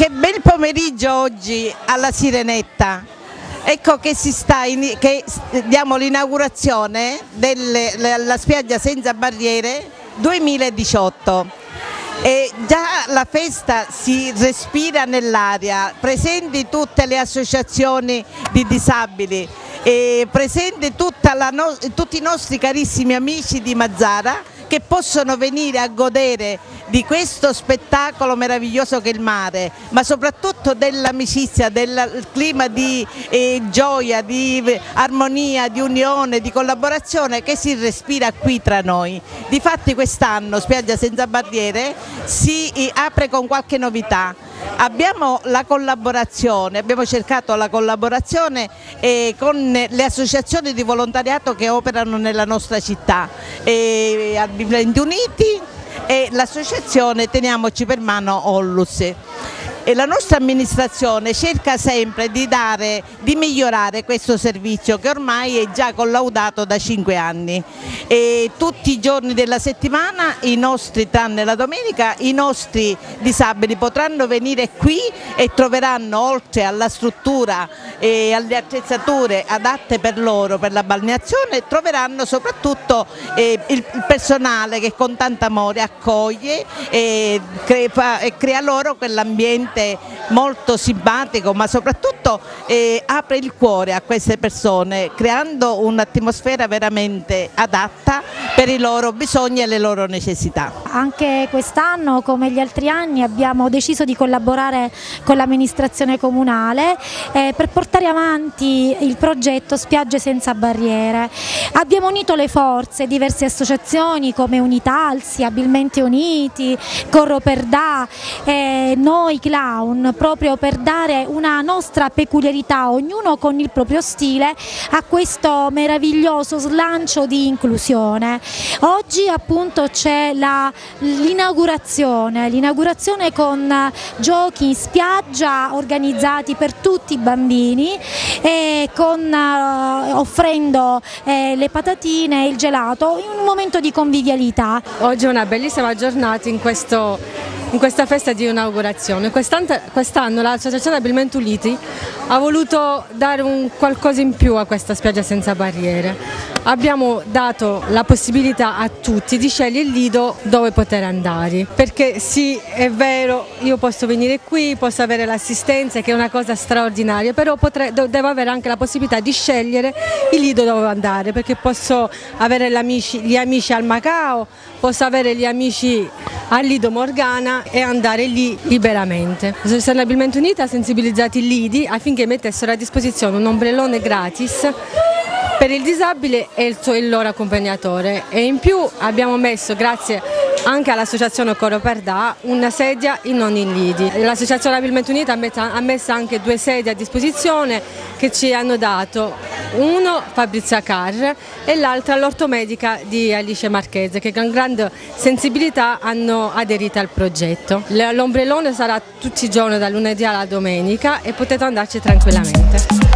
che bel pomeriggio oggi alla Sirenetta. Ecco che, in, che diamo l'inaugurazione della spiaggia senza barriere 2018. E già la festa si respira nell'aria, presenti tutte le associazioni di disabili, presenti no, tutti i nostri carissimi amici di Mazzara che possono venire a godere di questo spettacolo meraviglioso che è il mare, ma soprattutto dell'amicizia, del clima di eh, gioia, di armonia, di unione, di collaborazione che si respira qui tra noi. Difatti quest'anno Spiaggia Senza Barriere si eh, apre con qualche novità. Abbiamo la collaborazione, abbiamo cercato la collaborazione eh, con le associazioni di volontariato che operano nella nostra città, eh, Ambulenti Uniti e l'associazione Teniamoci per mano Ollus e la nostra amministrazione cerca sempre di, dare, di migliorare questo servizio che ormai è già collaudato da 5 anni. E tutti i giorni della settimana i nostri, tranne la domenica, i nostri disabili potranno venire qui e troveranno oltre alla struttura e alle attrezzature adatte per loro per la balneazione troveranno soprattutto eh, il personale che con tanto amore accoglie e crea, e crea loro quell'ambiente veramente molto simpatico ma soprattutto eh, apre il cuore a queste persone creando un'atmosfera veramente adatta per i loro bisogni e le loro necessità. Anche quest'anno come gli altri anni abbiamo deciso di collaborare con l'amministrazione comunale eh, per portare avanti il progetto Spiagge senza barriere. Abbiamo unito le forze, diverse associazioni come Unitalsi, Abilmente Uniti, Corro per Da, eh, noi club clown proprio per dare una nostra peculiarità, ognuno con il proprio stile, a questo meraviglioso slancio di inclusione. Oggi appunto c'è l'inaugurazione, l'inaugurazione con giochi in spiaggia organizzati per tutti i bambini con, uh, offrendo eh, le patatine e il gelato in un momento di convivialità. Oggi è una bellissima giornata in questo in questa festa di inaugurazione. Quest'anno l'Associazione Abilmente Uniti ha voluto dare un qualcosa in più a questa spiaggia senza barriere. Abbiamo dato la possibilità a tutti di scegliere il lido dove poter andare, perché sì è vero io posso venire qui, posso avere l'assistenza che è una cosa straordinaria, però potrei, devo avere anche la possibilità di scegliere il lido dove andare, perché posso avere gli amici, gli amici al Macao, posso avere gli amici al Lido Morgana e andare lì liberamente. L'associazione Abilmente Unita ha sensibilizzato i lidi affinché mettessero a disposizione un ombrellone gratis per il disabile e il, suo, il loro accompagnatore e in più abbiamo messo, grazie anche all'associazione Coro per Da, una sedia in ogni lidi. L'associazione Abilmente Unita ha messo anche due sedie a disposizione che ci hanno dato uno Fabrizia Carr e l'altra l'ortomedica di Alice Marchese che con grande sensibilità hanno aderito al progetto. L'ombrellone sarà tutti i giorni dal lunedì alla domenica e potete andarci tranquillamente.